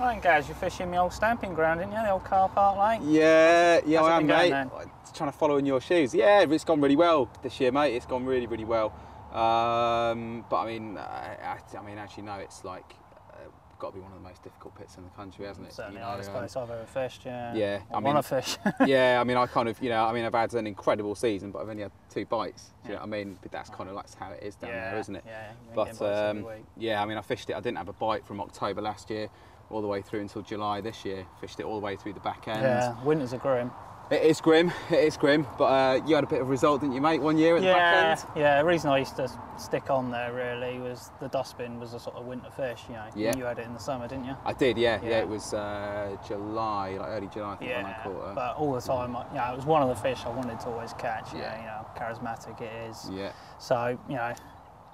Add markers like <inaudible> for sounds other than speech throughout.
Right, guys, you're fishing the old stamping ground, didn't you? The old car park lake. Yeah, yeah, How's I am, mate. then? Trying to follow in your shoes. Yeah, it's gone really well this year, mate. It's gone really, really well. Um, but I mean, I, I, mean, actually, no, it's like uh, got to be one of the most difficult pits in the country, hasn't it? Certainly You hardest know, um, place I've ever fished, yeah. yeah, I, I mean- want to fish. <laughs> yeah, I mean, I kind of, you know, I mean, I've had an incredible season, but I've only had two bites. Do you know what I mean? But that's kind of like how it is down yeah, there, isn't it? Yeah, But getting bites every um, yeah, I mean, I fished it. I didn't have a bite from October last year all the way through until July this year. Fished it all the way through the back end. Yeah, winters are grim. It is grim. It is grim. But uh, you had a bit of result, didn't you, mate? One year at the back end. yeah. The reason I used to stick on there really was the dustbin was a sort of winter fish. You know, Yeah. you had it in the summer, didn't you? I did, yeah, yeah. Yeah. it was uh, July, like early July, I think, when I Yeah, caught her. but all the time, know, it was one of the fish I wanted to always catch. Yeah. Yeah, you know, charismatic it is. yeah, So you know,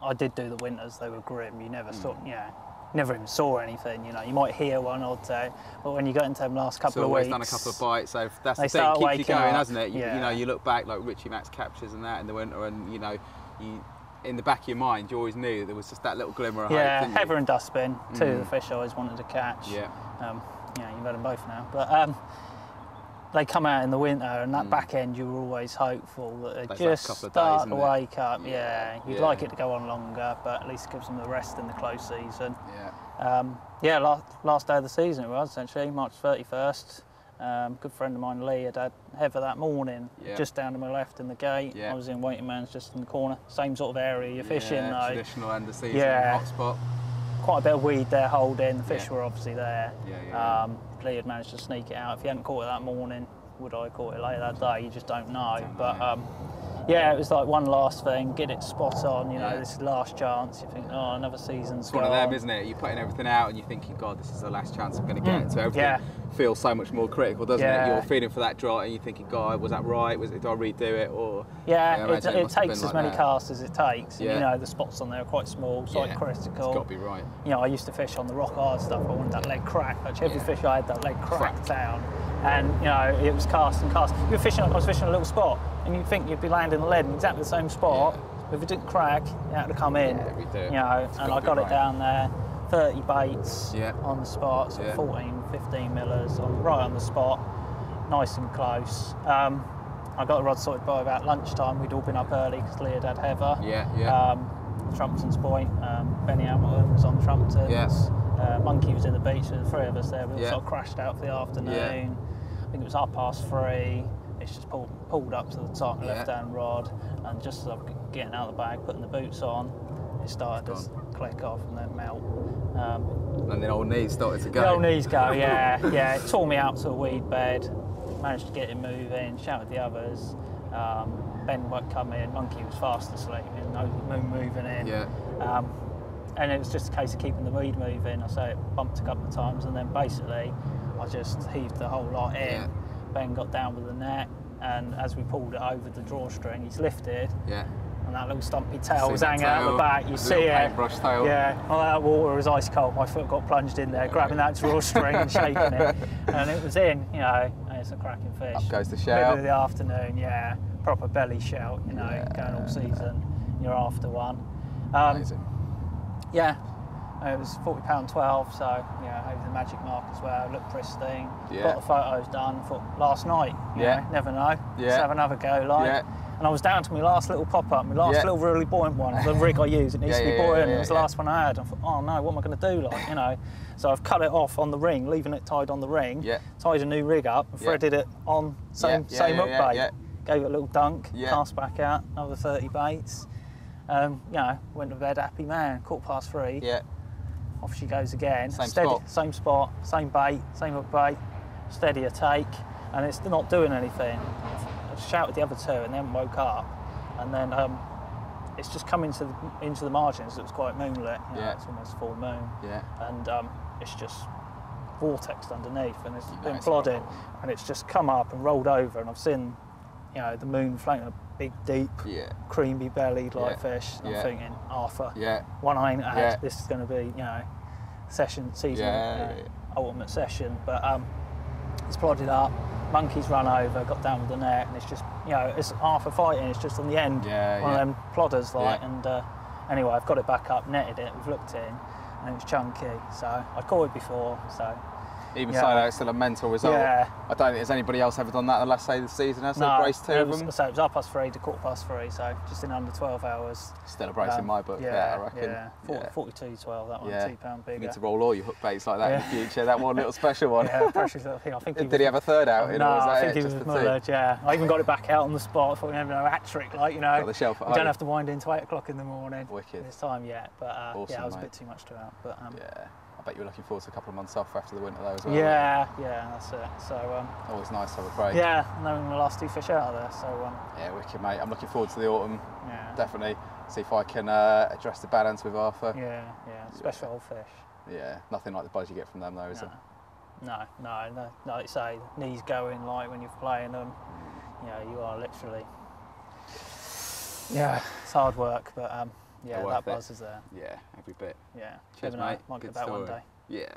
I did do the winters. They were grim. You never saw, Mm. you know, never even saw anything. You know, you might hear one or two, but when you got into them last couple so of always weeks, done a couple of bites. So that's they the thing, start keeps you going, up, hasn't it? You, you know, you look back like Richie Max captures and that in the winter, and you know, you in the back of your mind, you always knew there was just that little glimmer of yeah, hope. didn't heather and dustbin, two of the Mm. fish I always wanted to catch. Yeah, Um, yeah, you've had them both now, but um, they come out in the winter, and that Mm. back end you were always hopeful that they just start days, to wake up. Yeah, Yeah, you'd yeah. like it to go on longer, but at least it gives them the rest in the close season. yeah. Um, yeah, last, last day of the season it was essentially March 31st. Um, good friend of mine, Lee, had had heather that morning, Yeah. just down to my left in the gate. Yeah. I was in waiting man's just in the corner, same sort of area you're fishing yeah, though. Traditional end of season Yeah. hotspot. Quite a bit of weed there holding. The fish were obviously there. Yeah, yeah, yeah. Um, Lee had managed to sneak it out. If he hadn't caught it that morning, would I have caught it later that day? You just don't know. Don't but know. um, yeah, it was like one last thing, get it spot on. You know, Yeah. this is last chance. You think, oh, another season's It's one of them, isn't it? You're putting everything out and you're thinking, God, this is the last chance I'm going to get. Mm, So everything yeah. feels so much more critical, doesn't it? Yeah. You're feeling for that draw and you're thinking, God, was that right? Was it, did I redo it? Or Yeah, it, it it takes as like many that. casts as it takes. And, you know, the spots on there are quite small, site Yeah, critical. it's got to be right. You know, I used to fish on the rock hard stuff. I wanted that leg crack. Actually, every fish I had that leg cracked Cracked. down. And, you know, it was cast and cast. You were fishing, I was fishing a little spot, and you'd think you'd be landing the lead in exactly the same spot. If it didn't crack, it had to come in. Yeah, we do. You know, It's and I got it right. down there. 30 baits Yeah. on the spot, so Yeah. 14, 15 millers, on, right on the spot, nice and close. Um, I got the rod sorted by about lunchtime. We'd all been up early because Lee had heather. Yeah, yeah. Um, Trumpton's Point, um, Benny Hamilton was on Trumpton's. Yeah. Uh, Monkey was in the beach, so the three of us there. We all sort of crashed out for the afternoon. I think it was half past three. It's just pulled, pulled up to the top, Yeah. left hand rod, and just as I'm getting out of the bag, putting the boots on, it started to click off and then melt. Um, and then old knees started to go. the old knees go, <laughs> yeah, yeah. It tore me out to a weed bed. Managed to get it moving. Shouted the others. Um, ben won't come in. Monkey was fast asleep. And no moon moving in. Yeah. Um, and it was just a case of keeping the weed moving. I say it bumped a couple of times, and then basically I just heaved the whole lot in. Yeah. Ben got down with the net, and as we pulled it over the drawstring, he's lifted, Yeah. and that little stumpy tail was hanging out the back. You see it. paintbrush tail. Yeah, all that water was ice cold. My foot got plunged in there, grabbing that drawstring and shaking it, <laughs> and it was in. You know, and it's a cracking fish. Up goes the Middle shout. of the afternoon, yeah, proper belly shout. You know, going all season. You're after one. Um, Amazing. yeah, it was forty pound twelve, so yeah, over the magic mark as well. Looked pristine. Yeah. Got the photos done for last night. you Yeah. know, never know. Let's Yeah. have another go, like. Yeah. And I was down to my last little pop up, my last Yeah. little really buoyant one, the <laughs> rig I use. It needs Yeah, to be buoyant. it was the last one I had. I thought, oh no, what am I going to do? Like, you know. So I've cut it off on the ring, leaving it tied on the ring. Yeah. Tied a new rig up and threaded it on same same yeah, bait. Gave it a little dunk, cast back out, another 30 baits. Um, you know, went to bed happy man. Quarter past three. Yeah. Off she goes again. Same Steady, spot. same spot, same bait, same hook bait, steadier take, and it's not doing anything. I shouted the other two and then woke up, and then um, it's just come into the, into the margins. It was quite moonlit. You know, Yeah. It's almost full moon, Yeah. and um, it's just vortexed underneath, and it's You been plodding, and it's just come up and rolled over, and I've seen, you know, the moon floating a big, deep, Yeah. creamy bellied like Yeah. fish. And Yeah. I'm thinking, Arthur Yeah. one I ain't had. Yeah. This is going to be, you know, session season, Yeah. uh, ultimate session. But um, it's plodded up. Monkeys run over, got down with the net, and it's just, you know, it's half a fighting. It's just on the end, Yeah, one yeah. of them plodders, like. Yeah. And uh, anyway, I've got it back up, netted it. We've looked in, and it was chunky. So I caught it before. So even Yeah. so, though, it's still a mental result. Yeah. I don't think there's anybody else ever done that the last day of the season, has there? Race two it of was, them. So it was half past three to quarter past three, so just in under 12 hours. Still a race in Um, my book, yeah, yeah, I reckon. Yeah, 40, Yeah. 42 12, that one, Yeah. two pound You bigger. need to roll all your hook baits like that in the future. That one little <laughs> special one. yeah, precious little thing. I think <laughs> Did he have a third out? in, No, was that I think it? he was mullered, yeah. I even got it back out on the spot. I thought, you know, a hat trick, like, you know. Got the shelf at you don't have to wind in into 8 o'clock in the morning. Wicked. This time yet, but uh, Awesome, yeah, I was a bit too much to out. But um, Yeah, bet you were looking forward to a couple of months off after the winter though as well. yeah, yeah, that's it. So, um, Always nice to have a break. yeah, knowing the last two fish out of there. So, um, Yeah, wicked, mate. I'm looking forward to the autumn. yeah. Definitely. See if I can uh, address the balance with Arthur. Yeah, yeah, special old fish. Yeah, nothing like the buzz you get from them though, is No. it? No, no, no, no, like you say, knees going like when you're playing them. You know, you are literally. Yeah, it's hard work, but um, yeah, that buzz is there. Yeah, every bit. Yeah, Cheers, mate. Might Good get back one story. day. Yeah.